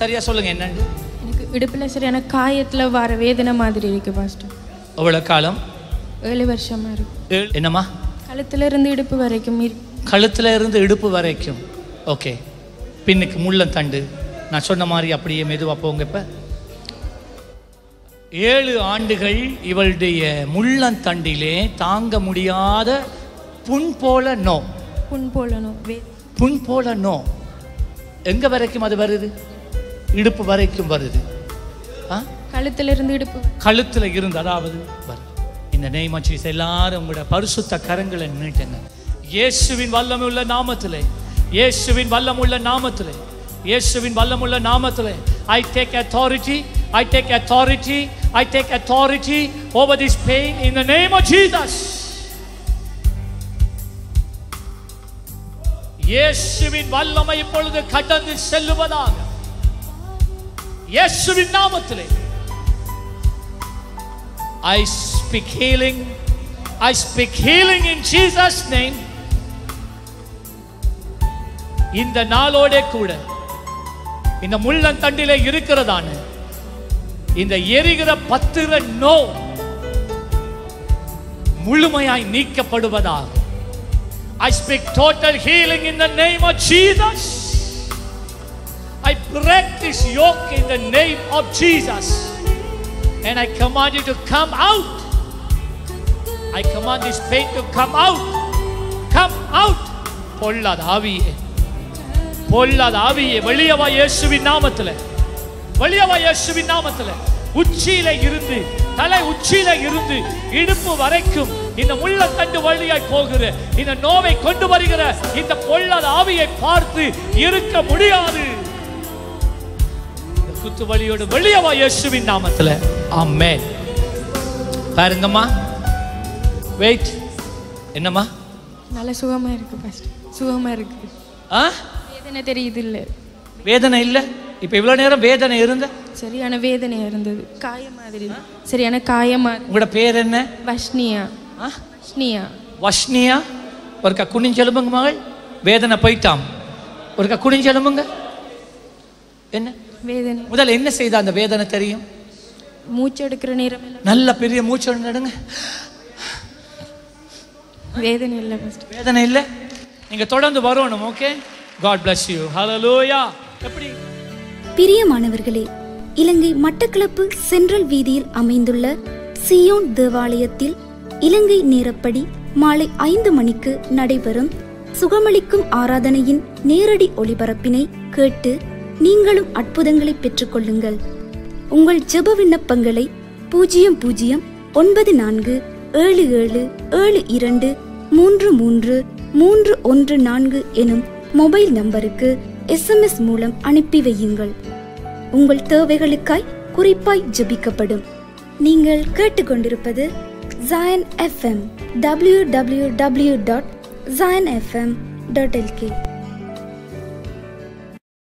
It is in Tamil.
சரியா சொல்லுங்க என்னன்னு? எனக்கு இடுப்பில் சரியான காயத்தில் வர வேதனை மாதிரி இருக்கு பாஸ்டர் எவ்வளவு காலம்? ஏழு வருஷமா இருக்கு. என்னம்மா? கழுத்துல இருந்து இடுப்பு வரைக்கும் கழுத்துல இருந்து இடுப்பு வரைக்கும். ஓகே பின்னுக்கு முள்ளந்தண்டு நான் சொன்ன மாதிரி அப்படியே மெதுவா போங்க இப்ப. ஏழு ஆண்டுகள் இவளுடைய முள்ளந்தண்டிலே தாங்க முடியாத புண் போல நோ. புண் போலணும் வே புண் போல நோ. எங்க வரைக்கும் அது வருது? இடுப்பு வரைக்கும் வருது. கழுத்துல இருந்து இடுப்பு கழுத்துல இருந்து அதாவது இந்த நெய்மச்சீஸ் எல்லாரும் உங்களோட பரிசுத்த கரங்களை நீட்டுங்க. இயேசுவின் வல்லமுள்ள நாமத்திலே இயேசுவின் வல்லமுள்ள நாமத்திலே இயேசுவின் வல்லமுள்ள நாமத்திலே. I take authority I take authority I take authority over this pain in the name of Jesus. இயேசுவின் வல்லமை இப்பொழுது கடந்து செல்லுவதாக. இயேசுவின் நாமத்திலே I speak healing I speak healing in Jesus name இந்த நாளோட கூட இந்த முள்ளந்தண்டில இருக்கிறதான இந்த எரிகிற பத்திர நோ முழுமையாய் நீக்கப்படுவதாக I speak total healing in the name of Jesus I this yoke in the name of Jesus. And I command you to come out. I command this pain to come out. Come out. பொல்லாத ஆவியே பொல்லாத ஆவியே வெளியவா இயேசுவின் நாமத்தில் வெளியவா இயேசுவின் நாமத்தில் உச்சியில இருந்து தலை உச்சியில இருந்து இடுப்பு வரைக்கும் இந்த முள்ளத்தண்டு வழியாய் போகிற இந்த நோவை கொண்டு வருகிற இந்த பொல்லாத ஆவியை பார்த்து இருக்க முடியாது குத்து வழியோடு வெளியவா இயேசுவின் நாமத்துல. ஆமென். பாருங்கம்மா வெயிட் என்னம்மா? நல்ல சுகமா இருக்கு பாஸ்டர் சுகமா இருக்கு. ஆ? வேதனை தெரியுது இல்ல வேதனை இல்லை? இப்போ இவ்வளோ நேரம் வேதனை இருந்த? சரியான வேதனையா இருந்தது. காய மாதிரி சரியான காயமா உங்களோட பேர் என்ன? வஷ்னியா. வஷ்னியா. வஷ்னியா? ஒருக்கா குனிஞ்செலும்புங்க மகள். வேதனை போயிட்டாம். ஒருக்கா குனிஞ்செலும்புங்க என்ன? வேதனை. முதல்ல என்ன செய்த அந்த வேதனை தெரியும்? மூச்சு எடுக்கிற நேரம் நல்ல பெரிய மூச்சு நடுங்க வேதனை இல்லை வேதனை இல்லை. நீங்க தொடர்ந்து வரணும் ஓகே காட் bless யூ ஹalleluya எப்படி? பிரியமானவர்களே இலங்கை மட்டக்களப்பு சென்ட்ரல் வீதியில் அமைந்துள்ள சியோன் தேவாலயத்தில் இலங்கை நேரப்படி மாலை ஐந்து மணிக்கு நடைபெறும் சுகமளிக்கும் ஆராதனையின் நேரடி ஒளிபரப்பினை கேட்டு நீங்களும் அற்புதங்களை பெற்றுக்கொள்ளுங்கள். உங்கள் ஜெப விண்ணப்பங்களை பூஜ்ஜியம் பூஜ்ஜியம் ஒன்பது நான்கு ஏழு ஏழு ஏழு இரண்டு மூன்று மூன்று மூன்று ஒன்று நான்கு எனும் மொபைல் நம்பருக்கு எஸ்எம்எஸ் மூலம் அனுப்பி வையுங்கள். உங்கள் தேவைகளுக்காய் குறிப்பாய் ஜெபிக்கப்படும். நீங்கள் கேட்டுக்கொண்டிருப்பது Zion FM W W W dot Zion FM dot LK